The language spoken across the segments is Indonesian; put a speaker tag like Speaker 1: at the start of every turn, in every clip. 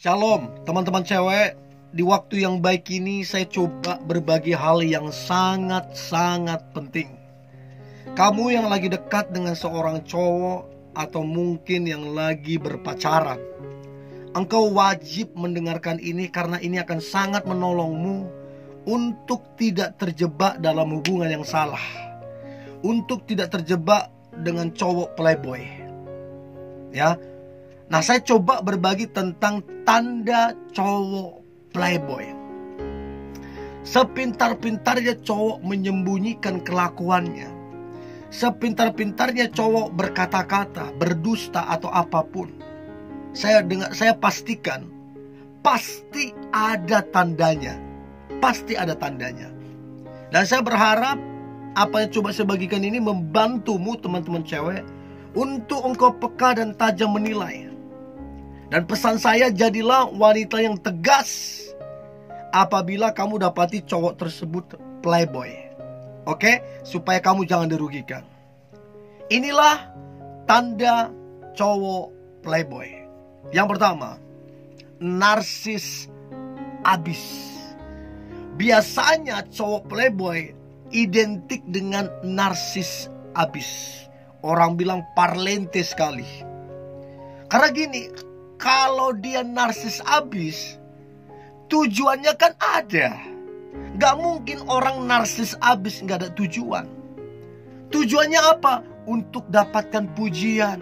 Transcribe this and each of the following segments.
Speaker 1: Shalom, teman-teman cewek. Di waktu yang baik ini saya coba berbagi hal yang sangat-sangat penting. Kamu yang lagi dekat dengan seorang cowok atau mungkin yang lagi berpacaran. Engkau wajib mendengarkan ini karena ini akan sangat menolongmu untuk tidak terjebak dalam hubungan yang salah. Untuk tidak terjebak dengan cowok playboy. Ya. Nah, saya coba berbagi tentang tanda cowok playboy. Sepintar-pintarnya cowok menyembunyikan kelakuannya. Sepintar-pintarnya cowok berkata-kata, berdusta atau apa pun. Saya dengar saya pastikan pasti ada tandanya. Pasti ada tandanya. Dan saya berharap apa yang coba saya bagikan ini membantumu teman-teman cewek untuk engkau peka dan tajam menilai. Dan pesan saya jadilah wanita yang tegas apabila kamu dapati cowok tersebut playboy. Oke, supaya kamu jangan dirugikan. Inilah tanda cowok playboy. Yang pertama, narsis abis. Biasanya cowok playboy identik dengan narsis abis. Orang bilang parlente sekali. Karena gini, kalau dia narsis abis, tujuannya kan ada. Gak mungkin orang narsis abis gak ada tujuan. Tujuannya apa? Untuk dapatkan pujian.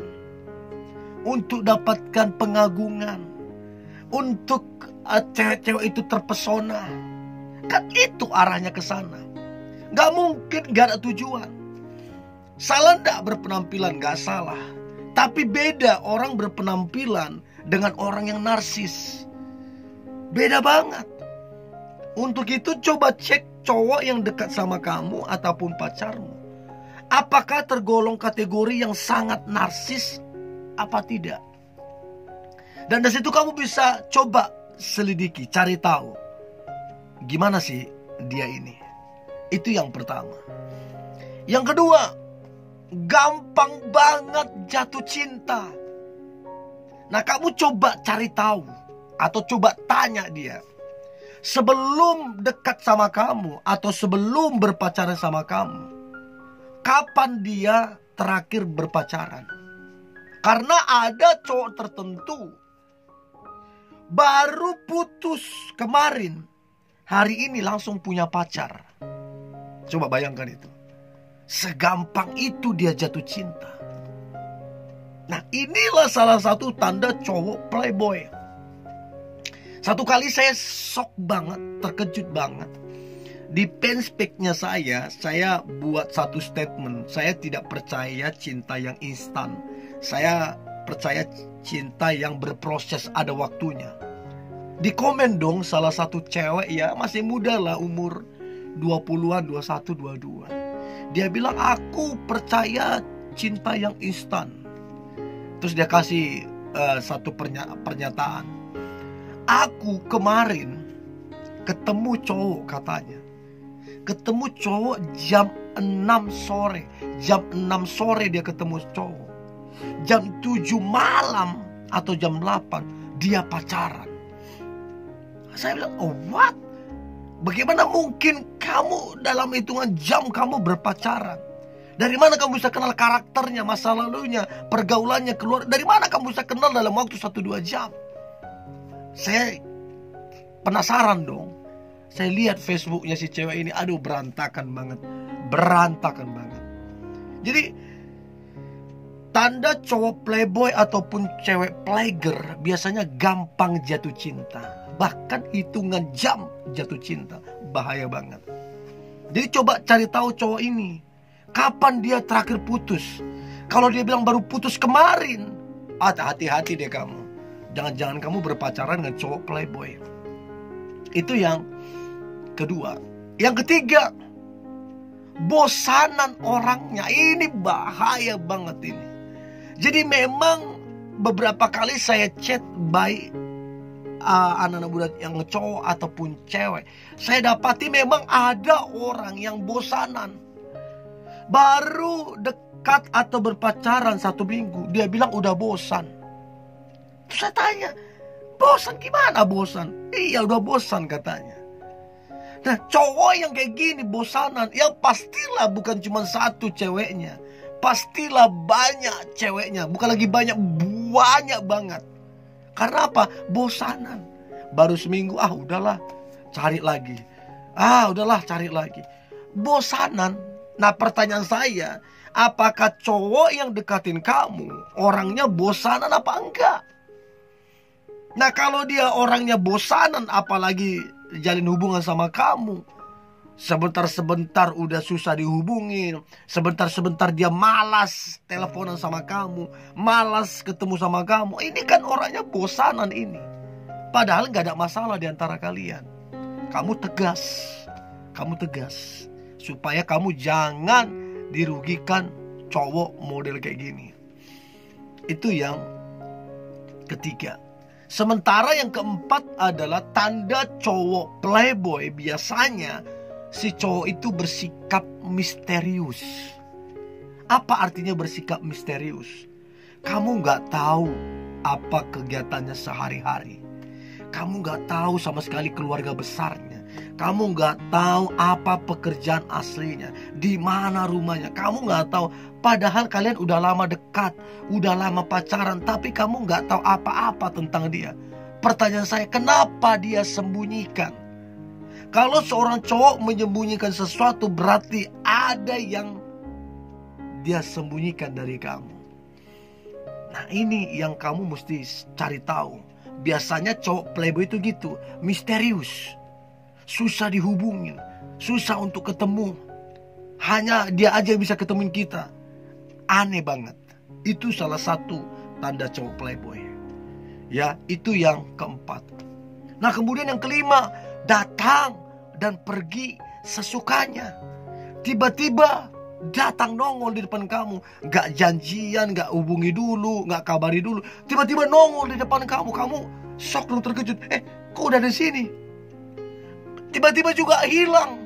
Speaker 1: Untuk dapatkan pengagungan. Untuk uh, cewek-cewek itu terpesona. Kan itu arahnya ke sana. Gak mungkin gak ada tujuan. Salah ndak berpenampilan? Gak salah. Tapi beda orang berpenampilan dengan orang yang narsis. Beda banget. Untuk itu coba cek cowok yang dekat sama kamu ataupun pacarmu. Apakah tergolong kategori yang sangat narsis apa tidak? Dan dari situ kamu bisa coba selidiki, cari tahu. Gimana sih dia ini? Itu yang pertama. Yang kedua, gampang banget jatuh cinta. Nah, kamu coba cari tahu atau coba tanya dia. Sebelum dekat sama kamu atau sebelum berpacaran sama kamu, kapan dia terakhir berpacaran? Karena ada cowok tertentu baru putus kemarin, hari ini langsung punya pacar. Coba bayangkan itu. Segampang itu dia jatuh cinta. Nah inilah salah satu tanda cowok playboy. Satu kali saya shock banget, terkejut banget. Di penspeknya saya, saya buat satu statement. Saya tidak percaya cinta yang instan. Saya percaya cinta yang berproses ada waktunya. Di komen dong salah satu cewek ya masih muda lah umur 20-an, 21, 22. Dia bilang aku percaya cinta yang instan. Terus dia kasih uh, satu pernya pernyataan. Aku kemarin ketemu cowok katanya. Ketemu cowok jam 6 sore. Jam 6 sore dia ketemu cowok. Jam 7 malam atau jam 8 dia pacaran. Saya bilang, oh what? Bagaimana mungkin kamu dalam hitungan jam kamu berpacaran? Dari mana kamu bisa kenal karakternya, masa lalunya, pergaulannya, keluar? Dari mana kamu bisa kenal dalam waktu 1-2 jam? Saya penasaran dong. Saya lihat Facebooknya si cewek ini, aduh berantakan banget. Berantakan banget. Jadi tanda cowok playboy ataupun cewek playgir biasanya gampang jatuh cinta. Bahkan hitungan jam jatuh cinta. Bahaya banget. Jadi coba cari tahu cowok ini Kapan dia terakhir putus? Kalau dia bilang baru putus kemarin, hati-hati deh kamu. Jangan-jangan kamu berpacaran dengan cowok playboy. Itu yang kedua. Yang ketiga, bosanan orangnya. Ini bahaya banget ini. Jadi memang beberapa kali saya chat baik uh, anak-anak muda yang cowok ataupun cewek. Saya dapati memang ada orang yang bosanan baru dekat atau berpacaran satu minggu, dia bilang udah bosan. Terus saya tanya, Bosan gimana bosan? Iya udah bosan katanya. Nah cowok yang kayak gini bosanan Ya pastilah bukan cuma satu ceweknya Pastilah banyak ceweknya Bukan lagi banyak Banyak banget Karena apa? Bosanan Baru seminggu ah udahlah Cari lagi Ah udahlah cari lagi Bosanan Nah pertanyaan saya Apakah cowok yang dekatin kamu Orangnya bosanan apa enggak? Nah kalau dia orangnya bosanan apalagi jalin hubungan sama kamu. Sebentar-sebentar udah susah dihubungin. Sebentar-sebentar dia malas teleponan sama kamu. Malas ketemu sama kamu. Ini kan orangnya bosanan ini. Padahal nggak ada masalah di antara kalian. Kamu tegas. Kamu tegas. Supaya kamu jangan dirugikan cowok model kayak gini. Itu yang ketiga. Sementara yang keempat adalah tanda cowok playboy biasanya si cowok itu bersikap misterius. Apa artinya bersikap misterius? Kamu nggak tahu apa kegiatannya sehari-hari. Kamu nggak tahu sama sekali keluarga besarnya. Kamu nggak tahu apa pekerjaan aslinya, di mana rumahnya. Kamu nggak tahu Padahal kalian udah lama dekat, udah lama pacaran, tapi kamu nggak tahu apa-apa tentang dia. Pertanyaan saya, kenapa dia sembunyikan? Kalau seorang cowok menyembunyikan sesuatu, berarti ada yang dia sembunyikan dari kamu. Nah, ini yang kamu mesti cari tahu. Biasanya cowok playboy itu gitu, misterius, susah dihubungin, susah untuk ketemu. Hanya dia aja yang bisa ketemuin kita aneh banget. Itu salah satu tanda cowok playboy. Ya, itu yang keempat. Nah, kemudian yang kelima, datang dan pergi sesukanya. Tiba-tiba datang nongol di depan kamu. Gak janjian, gak hubungi dulu, gak kabari dulu. Tiba-tiba nongol di depan kamu. Kamu shock dan terkejut. Eh, kok udah di sini? Tiba-tiba juga hilang,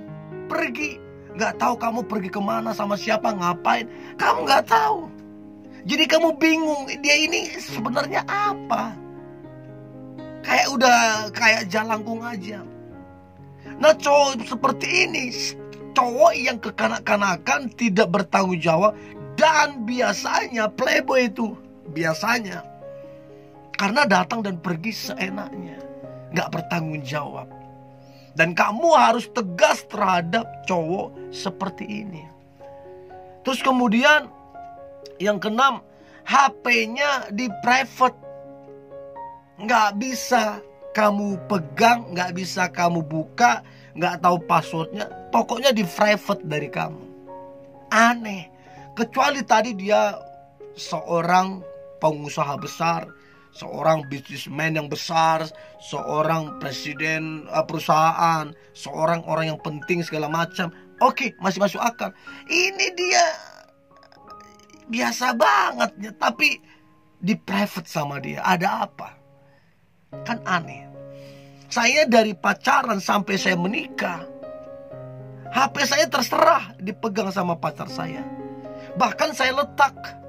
Speaker 1: pergi. Gak tahu kamu pergi ke mana sama siapa ngapain. Kamu gak tahu. Jadi kamu bingung dia ini sebenarnya apa? Kayak udah kayak jalangkung aja. Nah cowok seperti ini cowok yang kekanak-kanakan tidak bertanggung jawab dan biasanya playboy itu biasanya karena datang dan pergi seenaknya nggak bertanggung jawab dan kamu harus tegas terhadap cowok seperti ini. Terus kemudian yang keenam, HP-nya di private. Nggak bisa kamu pegang, nggak bisa kamu buka, nggak tahu passwordnya. Pokoknya di private dari kamu. Aneh. Kecuali tadi dia seorang pengusaha besar seorang bisnismen yang besar, seorang presiden uh, perusahaan, seorang orang yang penting segala macam. Oke, masih masuk akal. Ini dia biasa banget, ya, tapi di private sama dia ada apa? Kan aneh. Saya dari pacaran sampai saya menikah, HP saya terserah dipegang sama pacar saya. Bahkan saya letak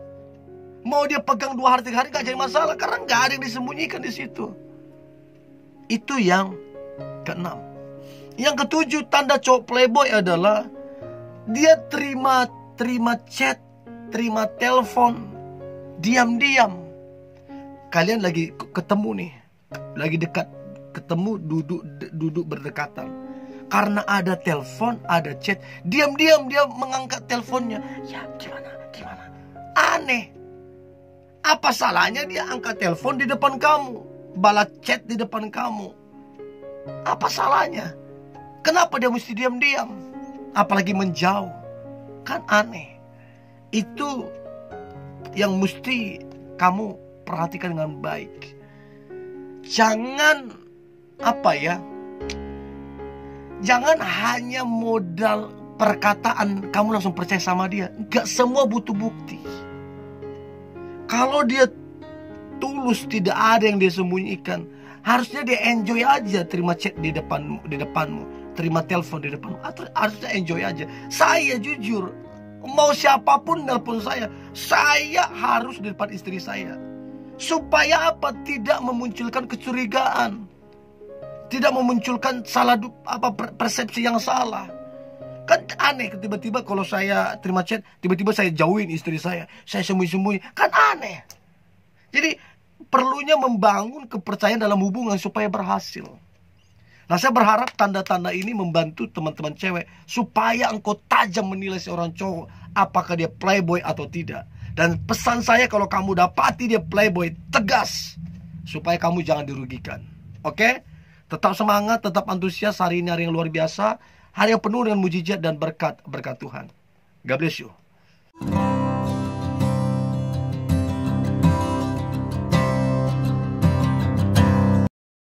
Speaker 1: Mau dia pegang dua hari tiga hari gak jadi masalah karena nggak ada yang disembunyikan di situ. Itu yang keenam. Yang ketujuh tanda cowok playboy adalah dia terima terima chat, terima telepon, diam-diam. Kalian lagi ketemu nih, lagi dekat, ketemu duduk duduk berdekatan. Karena ada telepon, ada chat, diam-diam dia mengangkat teleponnya. Ya gimana, gimana? Aneh. Apa salahnya dia angkat telepon di depan kamu? Balas chat di depan kamu? Apa salahnya? Kenapa dia mesti diam-diam? Apalagi menjauh. Kan aneh. Itu yang mesti kamu perhatikan dengan baik. Jangan apa ya? Jangan hanya modal perkataan kamu langsung percaya sama dia. Gak semua butuh bukti. Kalau dia tulus tidak ada yang dia sembunyikan, harusnya dia enjoy aja terima chat di depan di depanmu, terima telepon di depanmu. Harusnya enjoy aja. Saya jujur, mau siapa pun nelpon saya, saya harus di depan istri saya. Supaya apa? Tidak memunculkan kecurigaan. Tidak memunculkan salah apa persepsi yang salah. Kan aneh tiba-tiba kalau saya terima chat, tiba-tiba saya jauhin istri saya. Saya sembunyi-sembunyi. Kan aneh. Jadi perlunya membangun kepercayaan dalam hubungan supaya berhasil. Nah saya berharap tanda-tanda ini membantu teman-teman cewek supaya engkau tajam menilai seorang cowok apakah dia playboy atau tidak. Dan pesan saya kalau kamu dapati dia playboy tegas supaya kamu jangan dirugikan. Oke? Tetap semangat, tetap antusias. Hari ini hari yang luar biasa, hari yang penuh dengan mujizat dan berkat berkat Tuhan. God bless you.